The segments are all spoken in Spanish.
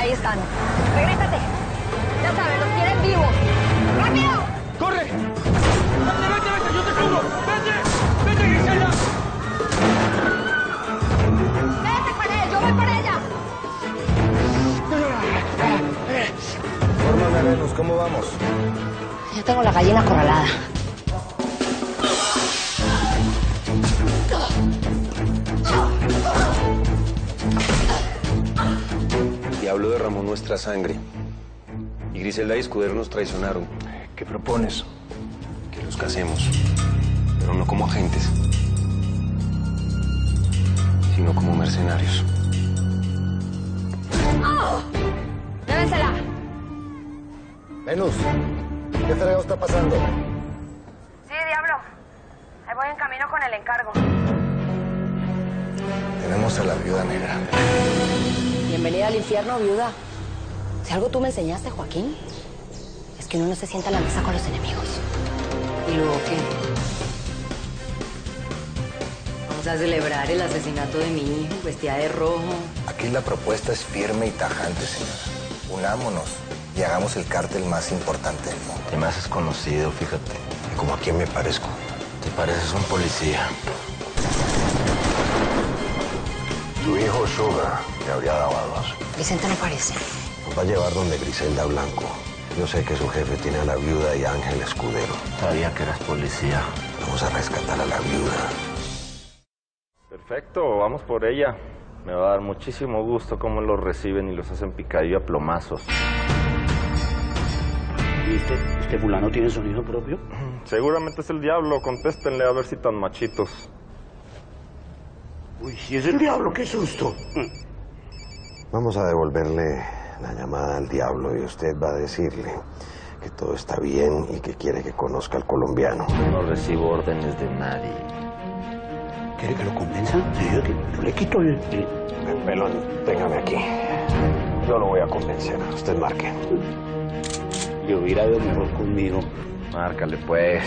Ahí están. Regrésate. Ya sabes, los quieren vivos. ¡Rápido! ¡Corre! ¡Vete, vete, vete! ¡Yo te cubro! ¡Vete! ¡Vete, Gisela! ¡Vete con él! ¡Yo voy por ella! Fórmame, Venus, ¿cómo vamos? Ya tengo la gallina acorralada. Diablo derramó nuestra sangre. Y Griselda y Escudero nos traicionaron. ¿Qué propones? Que los casemos. Pero no como agentes. Sino como mercenarios. ¡Llévensela! Venus, ¿qué fregado está pasando? Sí, diablo. Ahí voy en camino con el encargo. Tenemos a la viuda negra. Bienvenida al infierno, viuda. Si algo tú me enseñaste, Joaquín, es que uno no se sienta a la mesa con los enemigos. ¿Y luego qué? Vamos a celebrar el asesinato de mi hijo, vestida de rojo. Aquí la propuesta es firme y tajante, señora. Unámonos y hagamos el cártel más importante del mundo. Te me haces conocido, fíjate. ¿Cómo a quién me parezco? Te pareces un policía. Tu hijo Sugar habría dado a dos. Vicente no parece. Nos va a llevar donde Griselda Blanco. Yo sé que su jefe tiene a la viuda y a Ángel Escudero. Sabía que eras policía. Vamos a rescatar a la viuda. Perfecto, vamos por ella. Me va a dar muchísimo gusto cómo los reciben y los hacen picadillo a plomazos. ¿Y este, este fulano tiene sonido propio? Seguramente es el diablo, contéstenle a ver si tan machitos. Uy, si es el diablo, qué susto. Vamos a devolverle la llamada al diablo y usted va a decirle que todo está bien y que quiere que conozca al colombiano. No recibo órdenes de nadie. ¿Quiere que lo convenza? Sí, yo, yo le quito el... el- Pelón, téngame aquí. Yo lo voy a convencer. Usted marque. Le hubiera ido mejor conmigo. Márcale pues.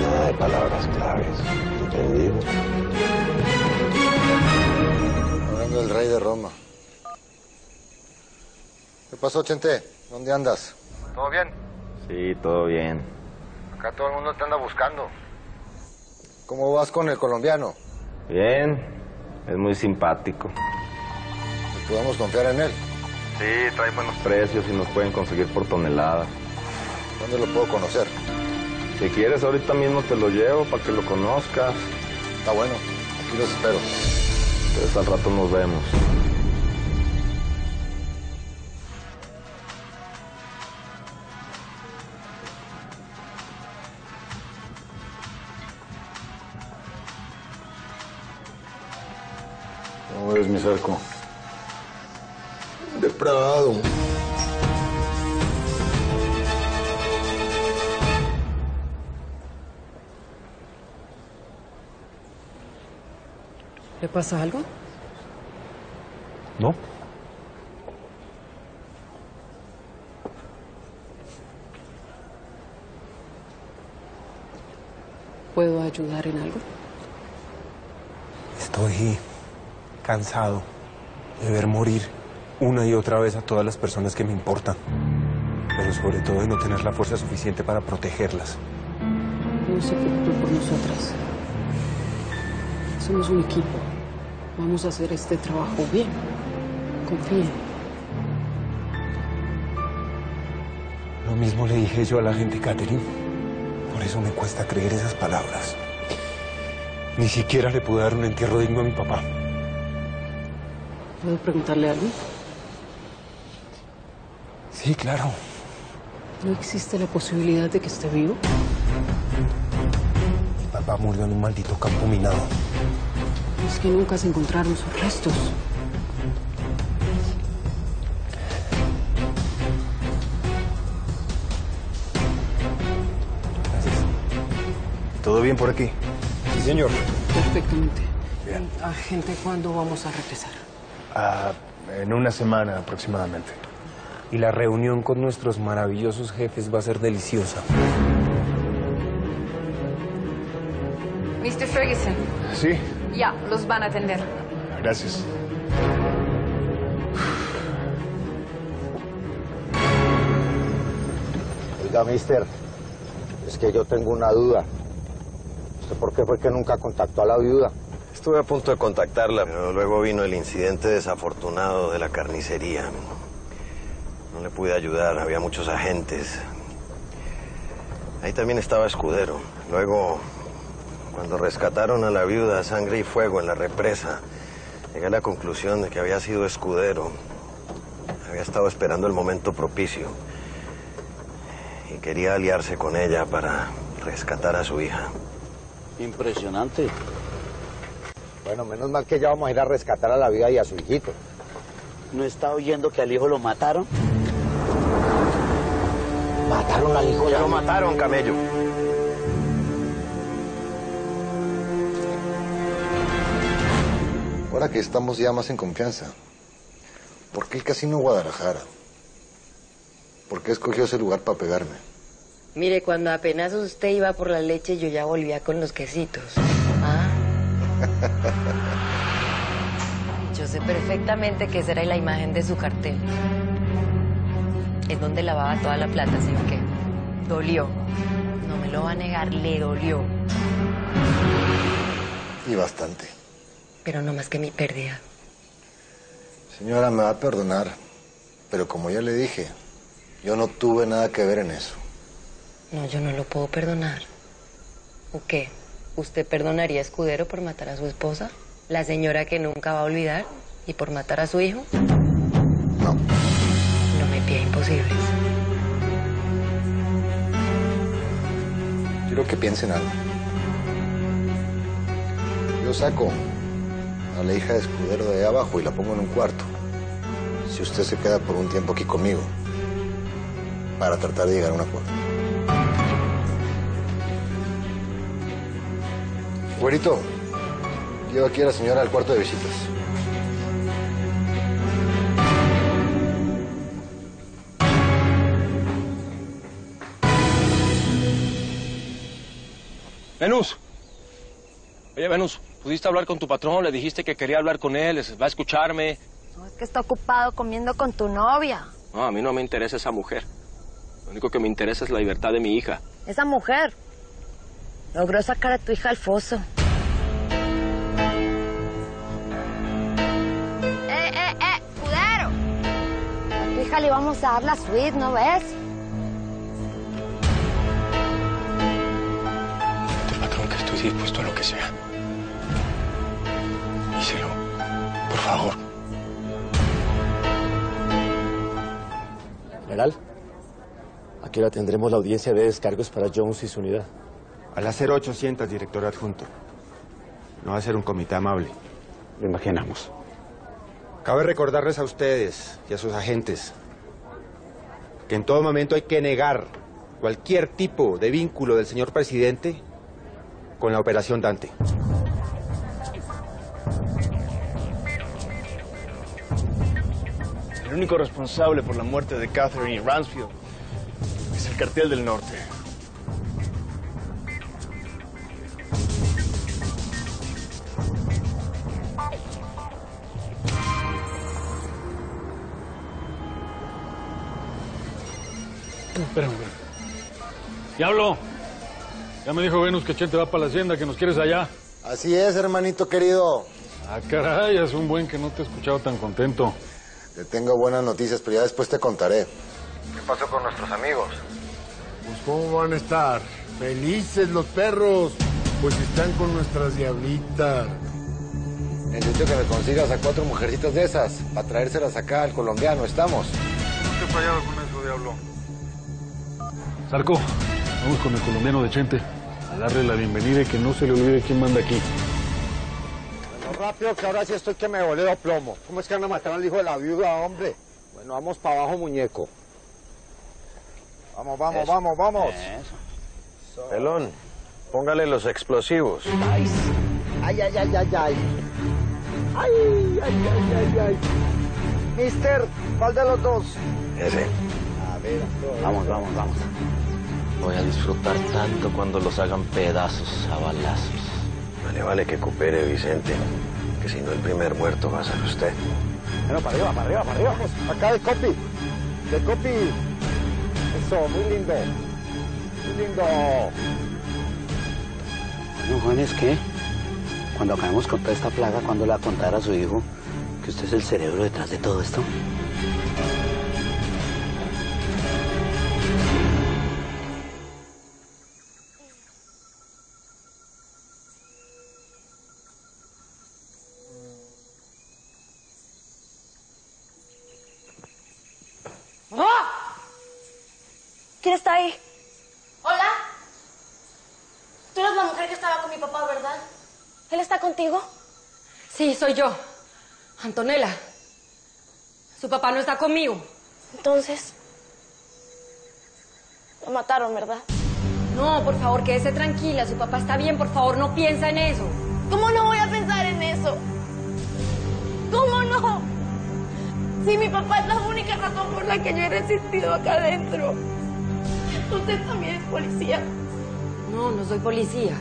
Nada de palabras claves. ¿Entendido? Hablando del rey de Roma. ¿Qué pasó, Chente? ¿Dónde andas? ¿Todo bien? Sí, todo bien. Acá todo el mundo te anda buscando. ¿Cómo vas con el colombiano? Bien, es muy simpático. ¿Podemos confiar en él? Sí, trae buenos precios y nos pueden conseguir por tonelada. ¿Dónde lo puedo conocer? Si quieres, ahorita mismo te lo llevo para que lo conozcas. Está bueno. Aquí los espero. Entonces al rato nos vemos. ¿Cómo ves mi cerco? Depravado. ¿Le pasa algo? ¿No? ¿Puedo ayudar en algo? Estoy cansado de ver morir una y otra vez a todas las personas que me importan. Pero sobre todo de no tener la fuerza suficiente para protegerlas. No se preocupe por nosotras. Somos un equipo. Vamos a hacer este trabajo bien. Confíen. Lo mismo le dije yo a la gente Catherine. Por eso me cuesta creer esas palabras. Ni siquiera le pude dar un entierro digno a mi papá. ¿Puedo preguntarle algo? Sí, claro. ¿No existe la posibilidad de que esté vivo? Mi papá murió en un maldito campo minado. Es que nunca se encontraron sus restos. Gracias. ¿Todo bien por aquí? Sí, señor. Perfectamente. Agente, ¿cuándo vamos a regresar? en una semana aproximadamente. Y la reunión con nuestros maravillosos jefes va a ser deliciosa. Mr. Ferguson. Sí. Ya, los van a atender. Gracias. Oiga, mister, es que yo tengo una duda. Por qué fue que nunca contactó a la viuda? Estuve a punto de contactarla, pero luego vino el incidente desafortunado de la carnicería. No le pude ayudar, había muchos agentes. Ahí también estaba Escudero. Luego, cuando rescataron a la viuda sangre y fuego en la represa, llegué a la conclusión de que había sido Escudero. Había estado esperando el momento propicio y quería aliarse con ella para rescatar a su hija. Impresionante. Bueno, menos mal que ya vamos a ir a rescatar a la viuda y a su hijito. ¿No está oyendo que al hijo lo mataron? Mataron al hijo Ya lo mataron, camello. Ahora que estamos ya más en confianza, ¿por qué el casino Guadalajara? ¿Por qué escogió ese lugar para pegarme? Mire, cuando apenas usted iba por la leche, yo ya volvía con los quesitos. Ah. Yo sé perfectamente que esa era la imagen de su cartel. Es donde lavaba toda la plata, ¿sí o qué? Dolió. No me lo va a negar, le dolió. Y bastante. Pero no más que mi pérdida. Señora, me va a perdonar, pero como ya le dije, yo no tuve nada que ver en eso. No, yo no lo puedo perdonar. ¿O qué? ¿Usted perdonaría a Escudero por matar a su esposa? ¿La señora que nunca va a olvidar? ¿Y por matar a su hijo? No. No me pida imposibles. Quiero que piensen algo. Yo saco a la hija de escudero de ahí abajo y la pongo en un cuarto. Si usted se queda por un tiempo aquí conmigo, para tratar de llegar a un acuerdo. Güerito, llevo aquí a la señora al cuarto de visitas. Venus. Oye, Venus, ¿pudiste hablar con tu patrón? Le dijiste que quería hablar con él, va a escucharme. No, es que está ocupado comiendo con tu novia. No, a mí no me interesa esa mujer. Lo único que me interesa es la libertad de mi hija. Esa mujer logró sacar a tu hija al foso. ¡Eh, eh, eh! ¡Escudero! A tu hija le vamos a dar la suite, ¿no ves? Tu patrón que estoy dispuesto a lo que sea. Díselo, por favor. General, ¿a qué hora tendremos la audiencia de descargos para Jones y su unidad? A las 0800, director adjunto. No va a ser un comité amable. Lo imaginamos. Cabe recordarles a ustedes y a sus agentes que en todo momento hay que negar cualquier tipo de vínculo del señor presidente con la operación Dante. El único responsable por la muerte de Catherine y Ransfield es el cartel del norte. Espérame, espérame. Diablo, ya me dijo Venus que Chente va para la hacienda, que nos quieres allá. Así es, hermanito querido. Ah, caray, es un buen que no te he escuchado tan contento. Te tengo buenas noticias, pero ya después te contaré. ¿Qué pasó con nuestros amigos? Pues cómo van a estar. Felices los perros. Pues están con nuestras diablitas. Necesito que me consigas a cuatro mujercitas de esas para traérselas acá al colombiano. ¿Estamos? No te he fallado con eso, Diablo. Sarco, vamos con el colombiano de Chente a darle la bienvenida y que no se le olvide quién manda aquí. Bueno, rápido, que ahora sí estoy que me volé a plomo. ¿Cómo es que van a matar al hijo de la viuda, hombre? Bueno, vamos para abajo, muñeco. Vamos, vamos, Eso. vamos, vamos. Pelón, póngale los explosivos. Ay, ay, ay, ay, ay. Ay, ay, ay, ay, ay. Mister, ¿cuál de los dos? Ese. A ver, Vamos, vamos, vamos. Voy a disfrutar tanto cuando los hagan pedazos a balazos. Vale, vale que coopere, Vicente. Que si no el primer muerto va a ser usted. Bueno, para arriba, para arriba, para arriba. Vamos, acá de copy. De copy. Eso, muy lindo. lindo. Bueno, jóvenes, ¿qué? Cuando acabemos con toda esta plaga, ¿cuándo le va a contar a su hijo que usted es el cerebro detrás de todo esto? ¿Quién está ahí? Hola. Tú eres la mujer que estaba con mi papá, ¿verdad? ¿Él está contigo? Sí, soy yo. Antonella. Su papá no está conmigo. Entonces, lo mataron, ¿verdad? No, por favor, quédese tranquila. Su papá está bien, por favor, no piensa en eso. ¿Cómo no voy a pensar en eso? ¿Cómo no? Si mi papá es la única razón por la que yo he resistido acá adentro. Usted también es policía. No, no soy policía.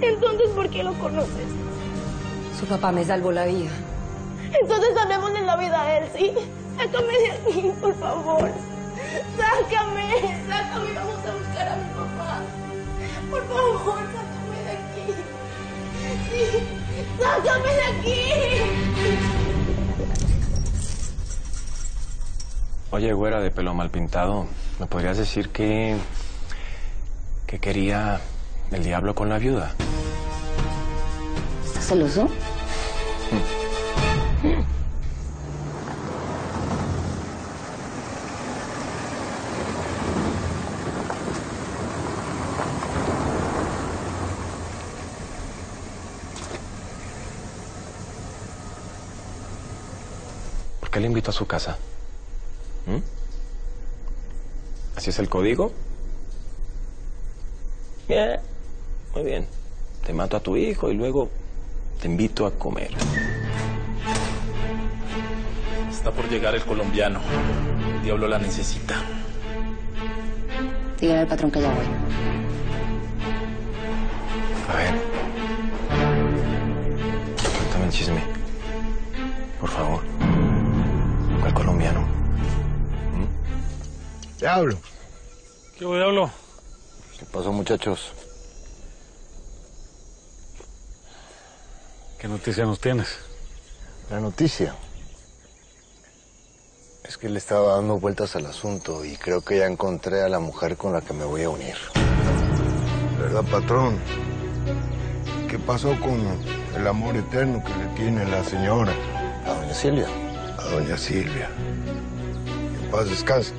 Entonces, ¿por qué lo conoces? Su papá me salvó la vida. Entonces salvémosle la vida a él, ¿sí? Sácame de aquí, por favor. Sácame, sácame, vamos a buscar a mi papá. Por favor, sácame de aquí. Sí, sácame de aquí. Oye, güera de pelo mal pintado, ¿me podrías decir qué, qué quería el diablo con la viuda? ¿Estás celoso? ¿Por qué le invito a su casa? ¿Mm? ¿Así es el código? Bien, muy bien. Te mato a tu hijo y luego te invito a comer. Está por llegar el colombiano. El diablo la necesita. Dígale al patrón que ya voy. A ver. Cuéntame el chisme. Por favor. ¿Cuál colombiano? Diablo. ¿Qué diablo? ¿Qué pasó, muchachos? ¿Qué noticia nos tienes? La noticia es que le estaba dando vueltas al asunto y creo que ya encontré a la mujer con la que me voy a unir. ¿Verdad, patrón? ¿Qué pasó con el amor eterno que le tiene la señora? A doña Silvia. A doña Silvia. En paz descanse.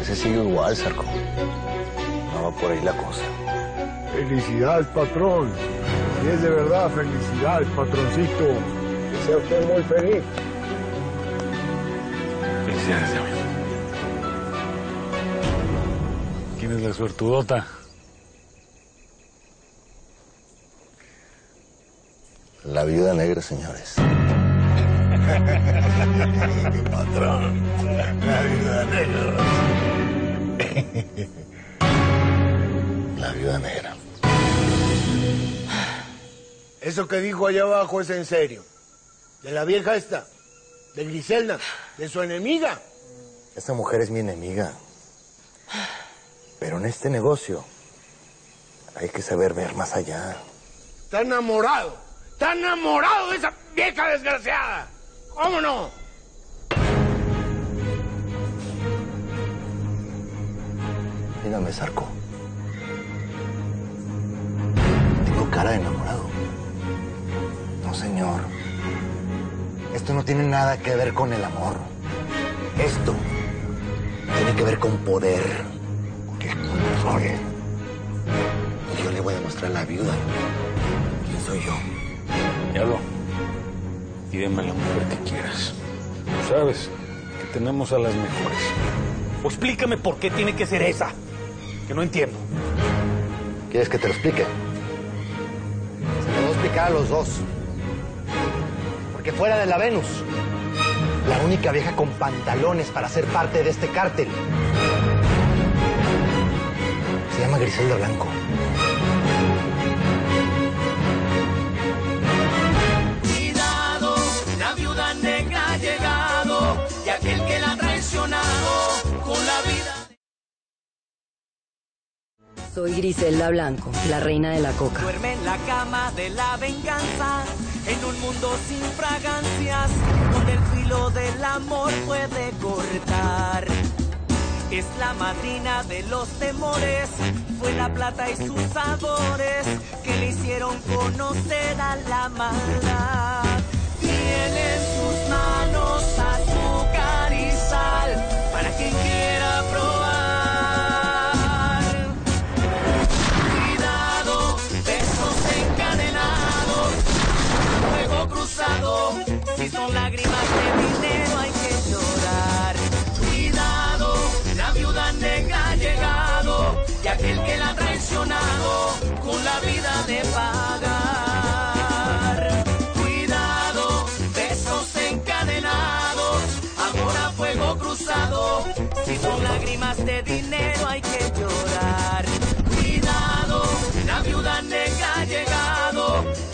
Ese sigue igual, Sarco. No va por ahí la cosa. Felicidades, patrón. Y es de verdad, felicidades, patroncito. Que sea usted muy feliz. Felicidades, amigo. ¿Quién es la suertudota? La viuda negra, señores. patrón, la viuda negra. La viuda negra. Eso que dijo allá abajo es en serio. De la vieja esta, de Griselda, de su enemiga. Esta mujer es mi enemiga. Pero en este negocio hay que saber ver más allá. Está enamorado, está enamorado de esa vieja desgraciada. ¿Cómo no? Dígame, Sarco. Tengo cara de enamorado. No, señor. Esto no tiene nada que ver con el amor. Esto tiene que ver con poder. ¿Qué control? Y yo le voy a demostrar a la viuda quién soy yo. Diablo, pídeme la mujer que quieras. Tú sabes que tenemos a las mejores. O explícame por qué tiene que ser esa. Que no entiendo. ¿Quieres que te lo explique? Se lo voy a explicar a los dos. Porque fuera de la Venus, la única vieja con pantalones para ser parte de este cártel se llama Griselda Blanco. Cuidado, la viuda negra ha llegado y aquel que la ha traicionado con la vida. Soy Griselda Blanco, la reina de la coca. Duerme en la cama de la venganza, en un mundo sin fragancias, donde el filo del amor puede cortar. Es la madrina de los temores, fue la plata y sus sabores que le hicieron conocer a la maldad. Tiene en sus manos azúcar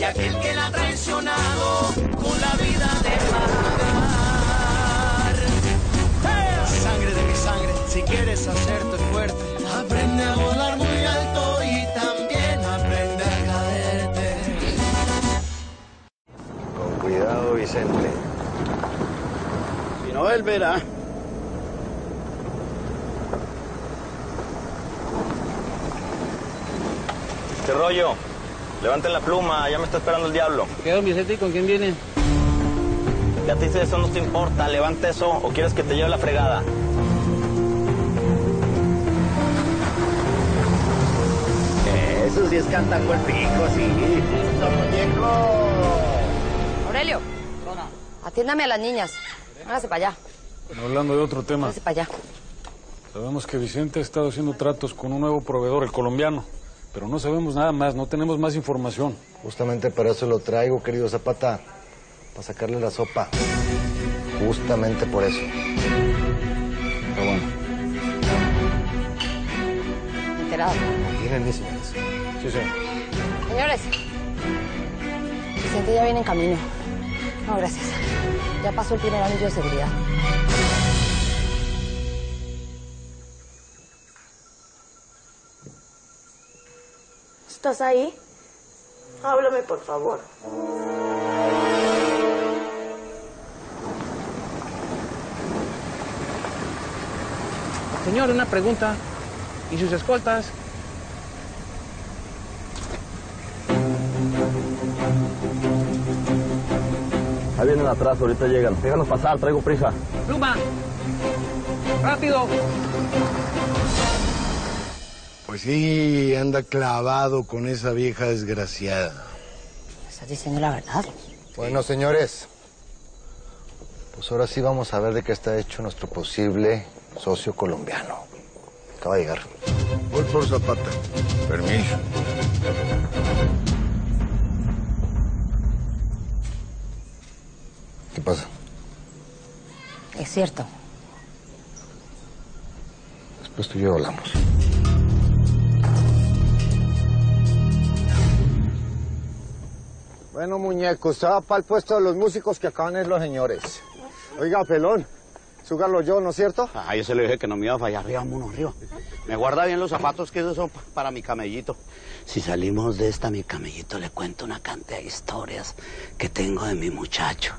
aquel que la ha traicionado con la vida de pagar. Sangre de mi sangre, si quieres hacerte fuerte, aprende a volar muy alto y también aprende a caerte. Con cuidado, Vicente. Si no, él verá. ¿Qué rollo? Levanten la pluma, ya me está esperando el diablo. ¿Qué, don Vicente, y con quién viene? Ya te dice eso, no te importa. Levanta eso o quieres que te lleve la fregada. Eso sí es cantaco el pico, sí. Listo, muñeco. Aurelio, atiéndame a las niñas. Hágase para allá, Hablando de otro tema, hágase para allá. sabemos que Vicente ha estado haciendo tratos con un nuevo proveedor, el colombiano. Pero no sabemos nada más, no tenemos más información. Justamente para eso lo traigo, querido Zapata. Para sacarle la sopa. Justamente por eso. Pero bueno, Enterado. Vienen mis señores. sí, sí. Señores, Vicente ya viene en camino. No, gracias. Ya pasó el primer anillo de seguridad. ¿Estás ahí? Háblame, por favor. Señor, una pregunta. ¿Y sus escoltas? Ahí vienen atrás, ahorita llegan. Déjanos pasar, traigo prisa. Pluma. Rápido. Pues sí, anda clavado con esa vieja desgraciada. Estás diciendo la verdad. Bueno, señores. Pues ahora sí vamos a ver de qué está hecho nuestro posible socio colombiano. Acaba de llegar. Voy por Zapata. Permiso. ¿Qué pasa? Es cierto. Después tú y yo hablamos. Bueno, muñeco, usted va para el puesto de los músicos que acaban de ir los señores. Oiga, pelón, súgalo yo, ¿no es cierto? Ah, yo se le dije que no me iba a fallar. Arriba, vámonos, arriba. Me guarda bien los zapatos, que esos son pa- para mi camellito. Si salimos de esta, mi camellito le cuento una cantidad de historias que tengo de mi muchacho.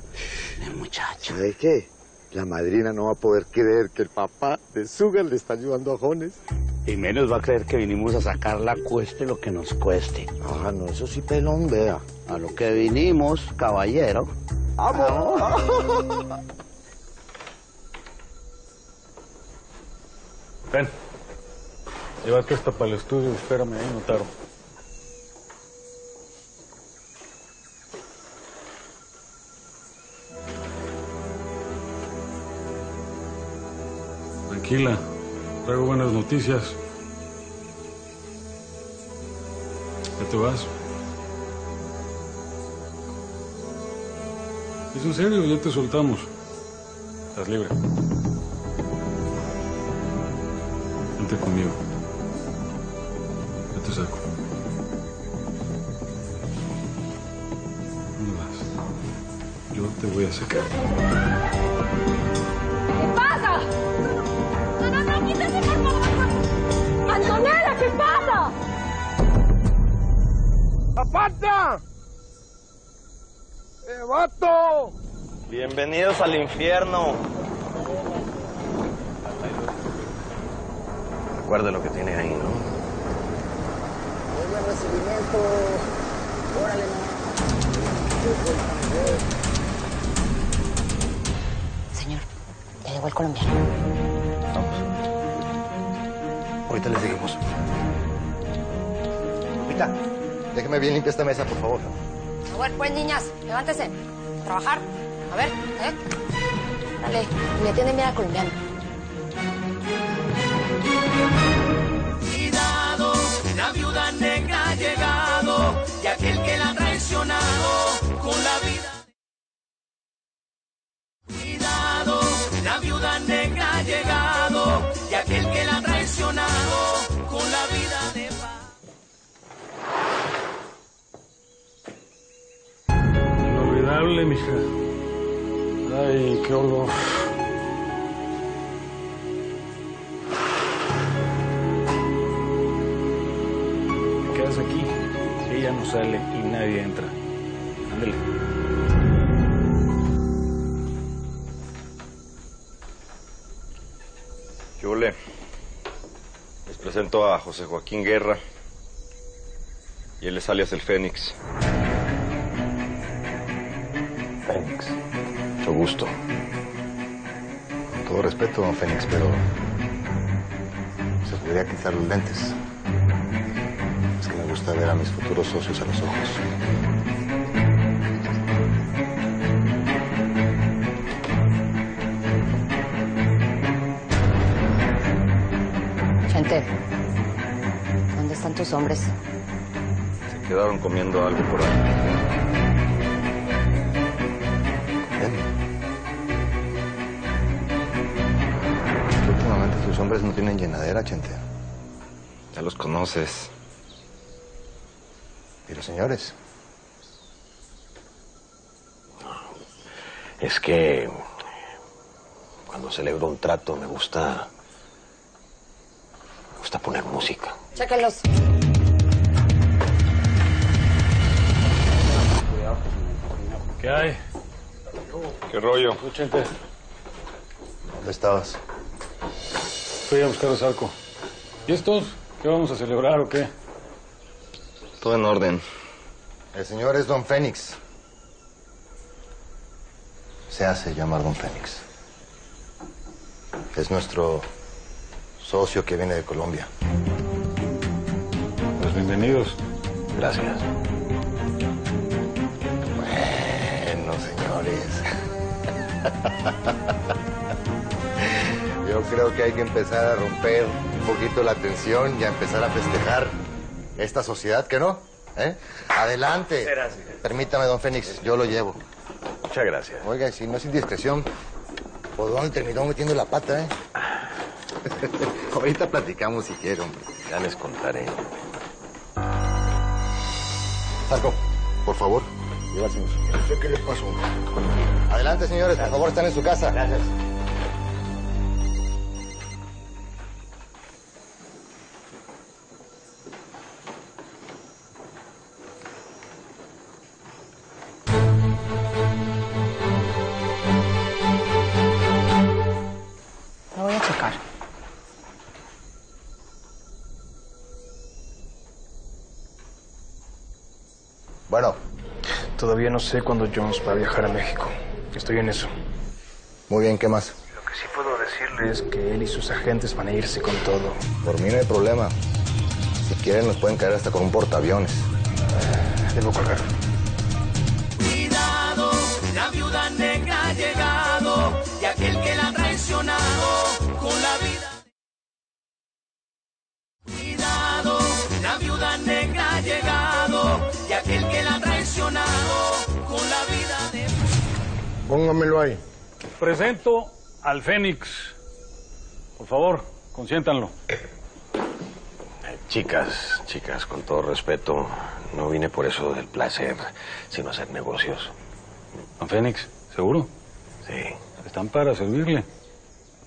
Mi muchacho. ¿Sabe qué? La madrina no va a poder creer que el papá de Sugar le está ayudando a Jones. Y menos va a creer que vinimos a sacarla cueste lo que nos cueste. Ah, no, eso sí, pelón, vea. A lo que vinimos, caballero. ¡Vamos! Ven. Llévate esta para el estudio, espérame ahí, Notaro. Tranquila, traigo buenas noticias. ¿Ya te vas? ¿Es en serio? Ya te soltamos. Estás libre. Vente conmigo. Yo te saco. ¿Dónde vas? Yo te voy a sacar. ¿Qué pasa? No, no, no, por favor. Antonella, ¿qué pasa? ¡Zapata! ¡Eh, vato! Bienvenidos al infierno. Recuerde lo que tiene ahí, ¿no? Buen recibimiento. Órale, Señor, ya llegó el colombiano. Ahorita le seguimos. Lupita, déjeme bien limpia esta mesa, por favor. Ver, pues, niñas, levántese. Trabajar. A ver, ¿eh? Dale, le atienden bien al colombiano. Cuidado, la viuda negra ha llegado y aquel que la ha traicionado Inolvidable, mija. Ay, qué olor. Te quedas aquí. Ella no sale y nadie entra. Ándale. Yo le les presento a José Joaquín Guerra y él es alias el Fénix. Fénix. Mucho gusto. Con todo respeto, don Fénix, pero se podría quitar los lentes. Es que me gusta ver a mis futuros socios a los ojos. Chente, ¿dónde están tus hombres? Se quedaron comiendo algo por ahí. Últimamente sus hombres no tienen llenadera, Chente. Ya los conoces. ¿Y los señores? Es que cuando celebro un trato me gusta. Me gusta poner música. Chéquenlos. ¿Qué hay? ¿Qué rollo? Chente, ¿Dónde estabas? fui a buscar a Sarco. ¿Y estos? ¿Qué vamos a celebrar o qué? Todo en orden. El señor es don Fénix. Se hace llamar don Fénix. Es nuestro socio que viene de Colombia. Pues bienvenidos. Gracias. Yo creo que hay que empezar a romper un poquito la tensión y a empezar a festejar esta sociedad, ¿que no? ¿Eh? Adelante. Permítame, don Fénix, yo lo llevo. Muchas gracias. Oiga, y si no es indiscreción, ¿por dónde terminó metiendo la pata, eh? Ahorita platicamos si quiere, hombre. Ya les contaré. Sarco, por favor, lleva señor. ¿Usted qué le pasó? Adelante, señores, por favor, están en su casa. Gracias. Todavía no sé cuándo Jones va a viajar a México. Estoy en eso. Muy bien, ¿qué más? Lo que sí puedo decirle es que él y sus agentes van a irse con todo. Por mí no hay problema. Si quieren, nos pueden caer hasta con un portaaviones. Debo colgar. Cuidado, la viuda negra ha llegado y aquel que la ha traicionado Póngamelo ahí. Presento al Fénix. Por favor, consiéntanlo. Chicas, chicas, con todo respeto, no vine por eso del placer, sino hacer negocios. ¿Don Fénix? ¿Seguro? Sí. Están para servirle.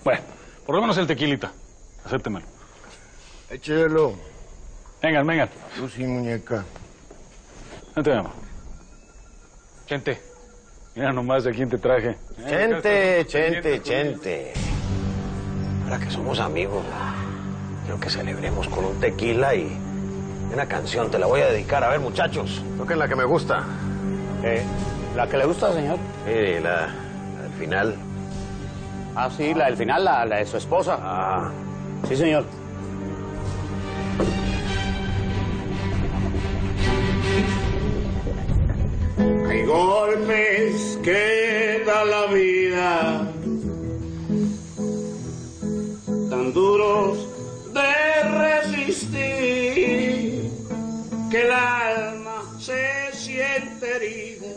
Bueno, por lo menos el tequilita. Acéptemelo. Échelo. Vengan, vengan. Tú sí, muñeca. Vente, mi amor. Chente. Mira nomás a quién te traje. Chente, chente, chente. Ahora que somos amigos, quiero que celebremos con un tequila y una canción. Te la voy a dedicar. A ver, muchachos, toquen la que me gusta. Eh, ¿La que le gusta, señor? Sí, la, la del final. Ah, sí, la del final, la, la de su esposa. Ah. Sí, señor. Golpes que da la vida, tan duros de resistir, que el alma se siente herida,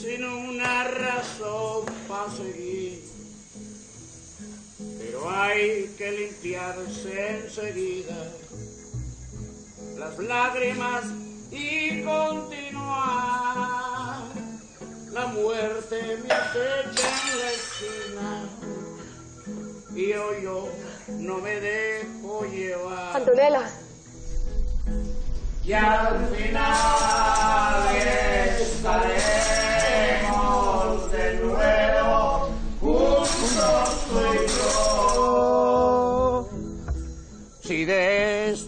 sin una razón para seguir. Pero hay que limpiarse enseguida. Las lágrimas y continuar. La muerte me acecha en la esquina y hoy yo no me dejo llevar. Antonella. Y al final estaremos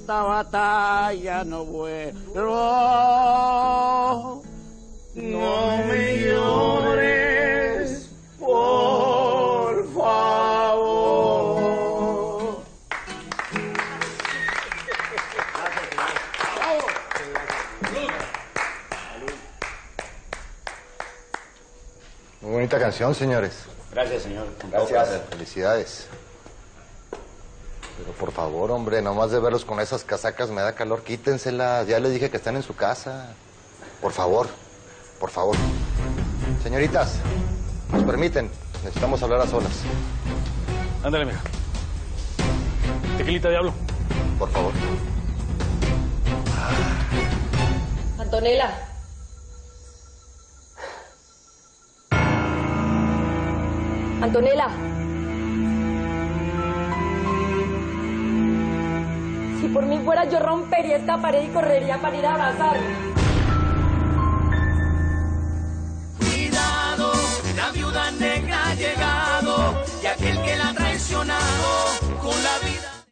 esta batalla no vuelvo, no me llores, por favor. Muy bonita canción, señores. Gracias, señor. Gracias. Felicidades. Pero por favor, hombre, nomás de verlos con esas casacas me da calor. Quítenselas. Ya les dije que están en su casa. Por favor, por favor. Señoritas, ¿nos permiten? Necesitamos hablar a solas. Ándale, mija. Tequilita, diablo. Por favor. Antonella. Antonella. Por mí fuera, yo rompería esta pared y correría para ir a abrazarme. Cuidado, la viuda negra ha llegado y aquel que la ha traicionado con la vida.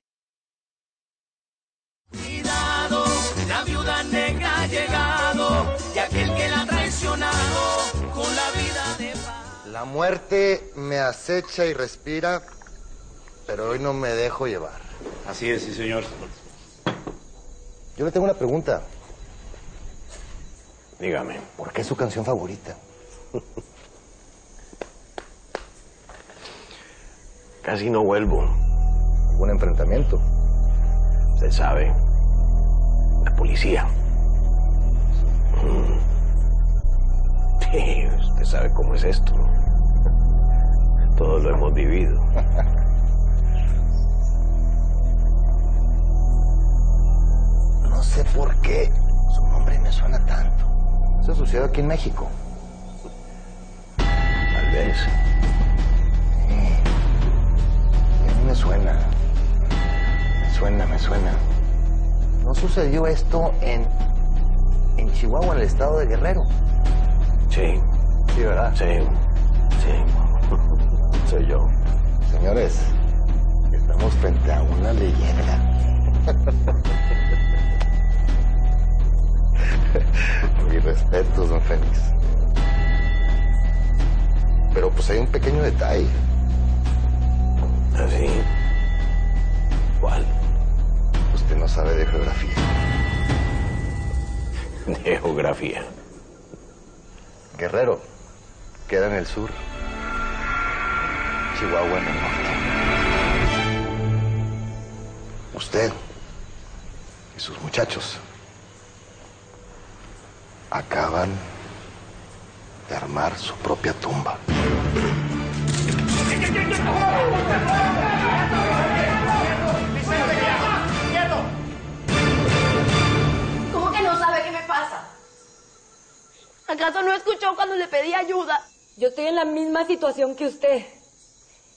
Cuidado, la viuda negra ha llegado y aquel que la ha traicionado con la vida de paz. La muerte me acecha y respira, pero hoy no me dejo llevar. Así es, sí, señor. Yo le tengo una pregunta. Dígame. ¿Por qué es su canción favorita? Casi no vuelvo. Un enfrentamiento. Usted sabe. La policía. Mm. Sí, usted sabe cómo es esto. Todos lo hemos vivido. No sé por qué su nombre me suena tanto. Eso sucedió aquí en México. Tal vez. Y a mí me suena. Me suena, me suena. ¿No sucedió esto en, en Chihuahua, en el estado de Guerrero? Sí. Sí, ¿verdad? Sí. Sí. Soy yo. Señores, estamos frente a una leyenda. Mis respetos, don Félix. Pero pues hay un pequeño detalle. ¿Así? ¿Cuál? Usted no sabe de geografía. De geografía. Guerrero queda en el sur. Chihuahua en el norte. Usted y sus muchachos acaban de armar su propia tumba. ¿Cómo que no sabe qué me pasa? ¿Acaso no escuchó cuando le pedí ayuda? Yo estoy en la misma situación que usted.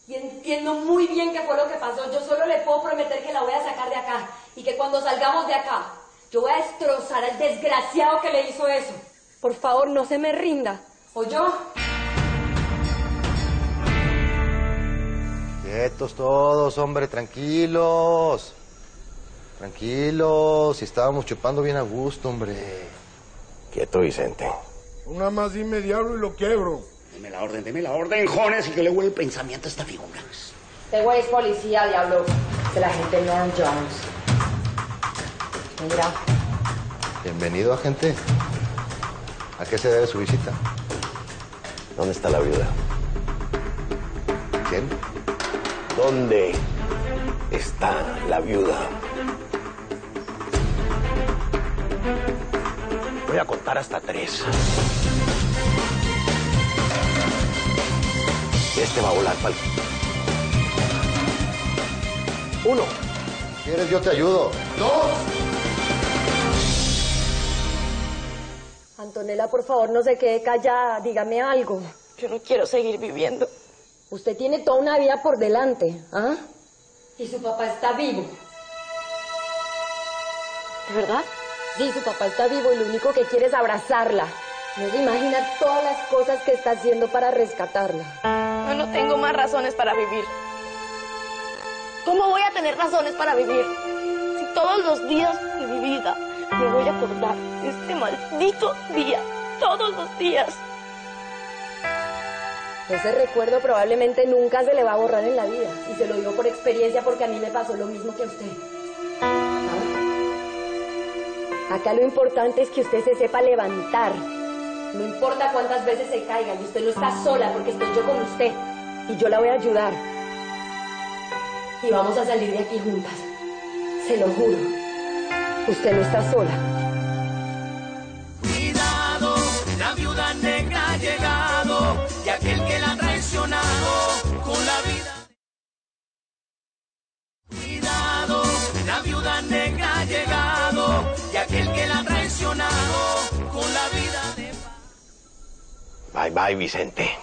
Y entiendo muy bien qué fue lo que pasó. Yo solo le puedo prometer que la voy a sacar de acá. Y que cuando salgamos de acá, yo voy a destrozar al desgraciado que le hizo eso. Por favor, no se me rinda. ¿O yo? Quietos todos, hombre, tranquilos. Tranquilos, si estábamos chupando bien a gusto, hombre. Quieto, Vicente. Una más dime diablo y lo quiebro. Deme la orden, deme la orden, Jones, y que le huele el pensamiento a esta figura. Este güey es policía, diablo. De la gente Norm Jones. Mira, Bienvenido, agente. ¿A qué se debe su visita? ¿Dónde está la viuda? ¿Quién? ¿Dónde está la viuda? Voy a contar hasta tres. Este va a volar pa'l... Uno. Si quieres, yo te ayudo. Dos. Antonella, por favor, no se quede callada. Dígame algo. Yo no quiero seguir viviendo. Usted tiene toda una vida por delante, ¿ah? Y su papá está vivo. ¿De verdad? Sí, su papá está vivo y lo único que quiere es abrazarla. No se imagina todas las cosas que está haciendo para rescatarla. Yo no tengo más razones para vivir. ¿Cómo voy a tener razones para vivir? Si todos los días de mi vida me voy a acordar de este maldito día. Todos los días. Ese recuerdo probablemente nunca se le va a borrar en la vida. Y se lo digo por experiencia porque a mí me pasó lo mismo que a usted. ¿Ah? Acá lo importante es que usted se sepa levantar. No importa cuántas veces se caiga y usted no está sola porque estoy yo con usted. Y yo la voy a ayudar. Y vamos a salir de aquí juntas. Se lo juro. Usted no está sola. Cuidado, la viuda negra ha llegado y aquel que la ha traicionado con la vida. Cuidado, la viuda negra ha llegado y aquel que la ha traicionado con la vida de Bye, bye, Vicente.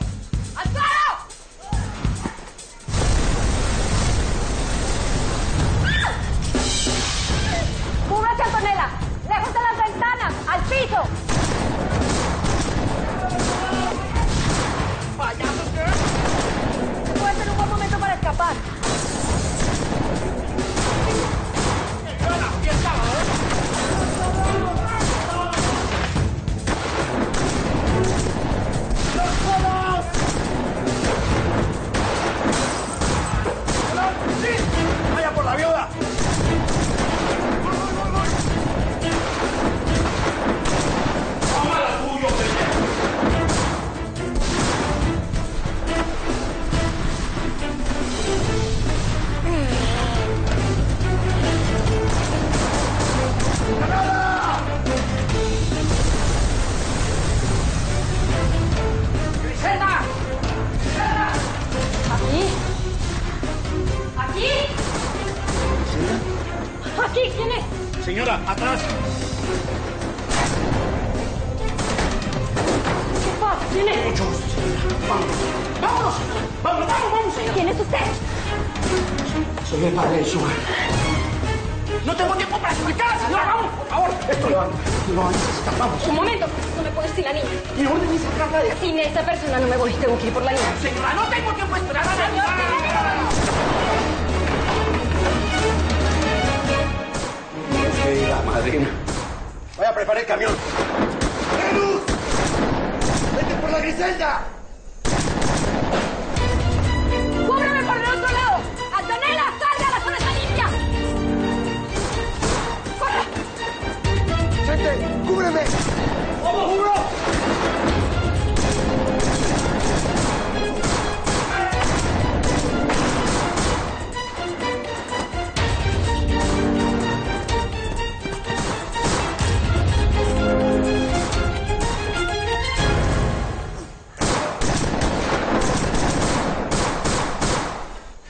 Levanta. No necesitamos. Vamos. Un momento, no me puedo ir sin la niña. ¿Y orden es sacarla de aquí? Sin esa persona no me voy, tengo que ir por la niña. Señora, no tengo tiempo a esperar a nadie. Que diga, madrina. Voy a preparar el camión. ¡Venus! ¡Vete por la Griselda! Cúbreme! ¡Vamos, juro!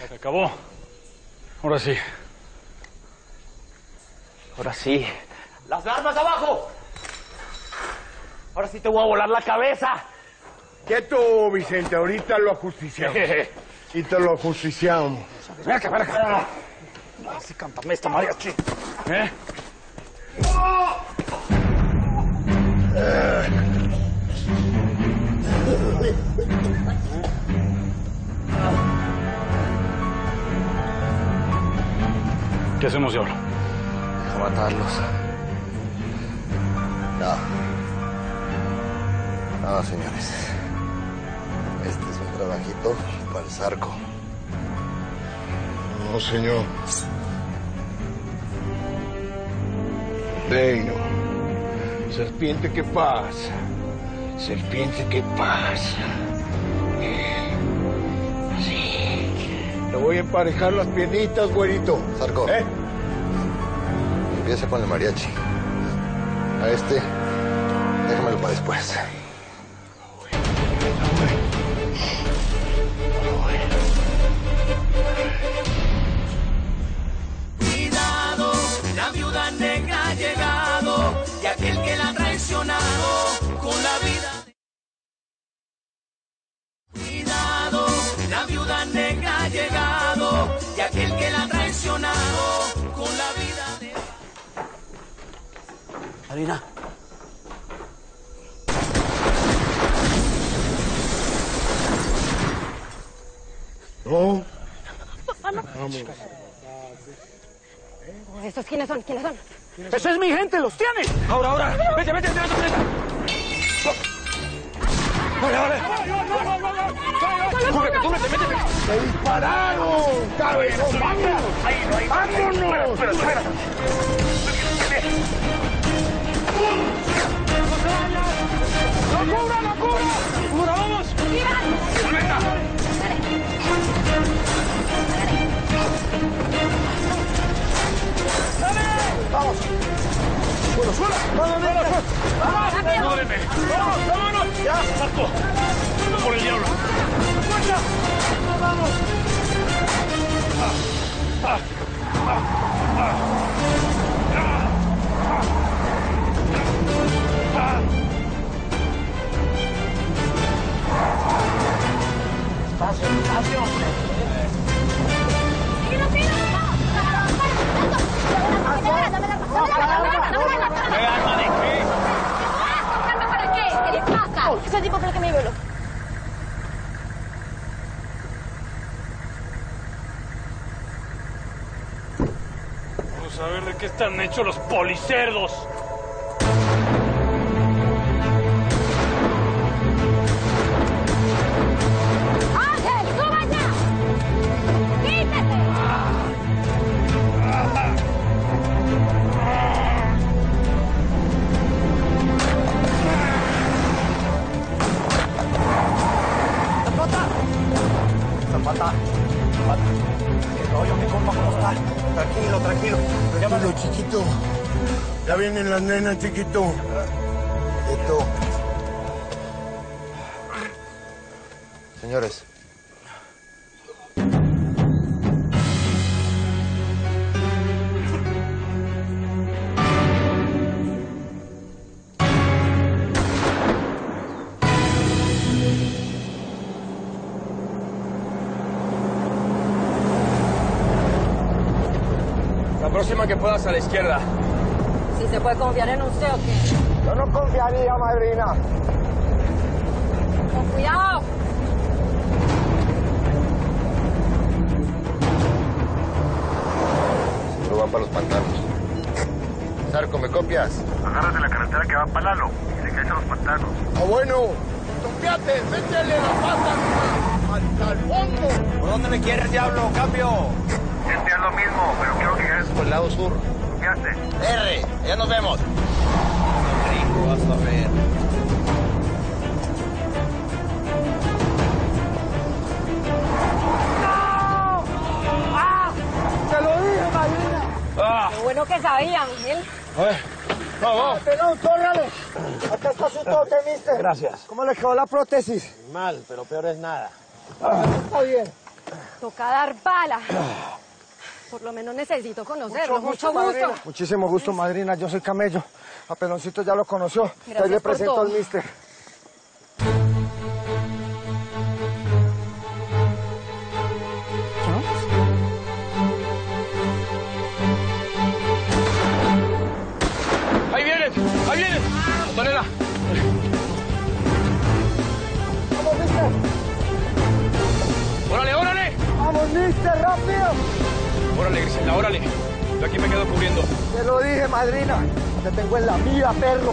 Se acabó. Ahora sí. Ahora sí. ¡Las armas abajo! Ahora sí te voy a volar la cabeza. Quieto, Vicente, ahorita lo ajusticiamos. y te lo ajusticiamos. Ven acá, ven acá. Así cántame esta mariachi. ¿Eh? ¿Qué hacemos, diablo? A matarlos. No. No, señores. Este es un trabajito para el zarco. No, señor. Reino. Serpiente, ¿qué pasa? Serpiente, ¿qué pasa? Sí. Le voy a emparejar las piernitas, güerito. Zarco. ¿Eh? Empieza con el mariachi. A este, déjamelo para después. No. Vamos. ¿Estos quiénes son? ¿Quiénes son? ¡Esa es mi gente! ¡Los tienes! Ahora, ahora. Vete, vete, vete, vete. Vale, vale. Cúbrete, cúbrete, métete. ¡Te dispararon! ¡Cabezón! ¡Vámonos! ¡Vámonos! Espera, espera. ¡No cubra, no cubra! ¡Cubra, vamos! ¡Vamos! ¡Bueno, suena! ¡Vamos, vamos! ¡Vamos! ¡Vamos, vámonos! ¡Ya! ¡Salto! ¡Por el diablo! ¡Fuerza! ¡Vamos! ¡Ah! ¡Ah! ¡Ah! ¡Ah! ¡Ah! ¡Espacio, Ese tipo fue el que me violó. Vamos a ver de qué están hechos los policerdos. ¡Zapata! ¡Zapata! ¡Qué rollo, mi compa, cómo está! Tranquilo, tranquilo. Tranquilo, chiquito. Ya vienen las nenas, chiquito. Quieto. Señores. Que puedas a la izquierda. Si se puede confiar en usted o qué. Yo no confiaría, madrina. Con cuidado. Seguro va para los pantanos. Zarco, ¿me copias? Agárrate la carretera que va para Lalo y se cae a los pantanos. Ah, bueno. Tompiate, métele la pata hasta el fondo. ¿Por dónde me quieres, diablo? ¡Cambio! Este es lo mismo, pero quiero que Por el lado sur. Tompiaste. R, ya nos vemos. Rico, vas a ver. ¡Te lo dije, madrina! ¡Ah! Qué bueno que sabía, Ángel. A ver, vamos. Pelón, córrale. Acá está su tote, mister. Gracias. ¿Cómo le quedó la prótesis? Mal, pero peor es nada. Está bien. Toca dar bala. Por lo menos necesito conocerlo. Mucho, gusto. Muchísimo gusto, madrina. Yo soy Camello. A Peloncito ya lo conoció. Gracias Ahí le presento al mister. Ahí vienen, ahí vienen. Antonella. Vamos, mister. Órale, órale. Vamos, mister, rápido. Órale, Griselda, órale. Yo aquí me quedo cubriendo. Te lo dije, madrina. Te tengo en la mía, perro.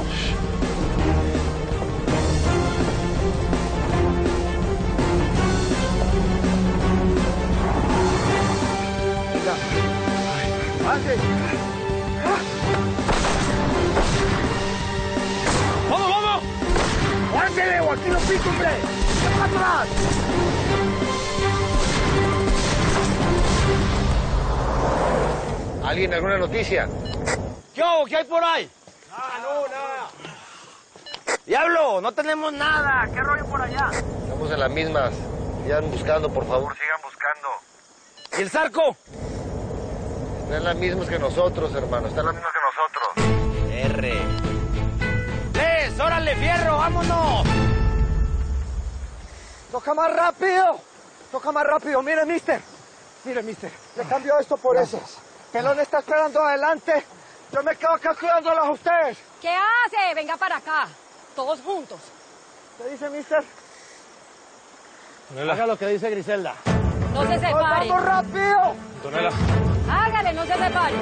Noticia? ¿Qué hago? ¿Qué hay por ahí? Ah, no, nada. Diablo, no tenemos nada. ¿Qué rollo por allá? Estamos en las mismas. Sigan buscando, por favor, sigan buscando. ¿Y el Zarco? Están las mismas que nosotros, hermano. Están las mismas que nosotros. R. ¡Les! ¡Órale, fierro! ¡Vámonos! ¡Toca más rápido! ¡Toca más rápido! ¡Mire, mister! Mire, mister, le cambio esto por eso. Pelón está esperando adelante. Yo me quedo acá cuidándolos a ustedes. ¿Qué hace? Venga para acá. Todos juntos. ¿Qué dice, mister? Haga lo que dice Griselda. No se ¡Nos separen. vamos rápido! Antonella. Hágale, no se separen.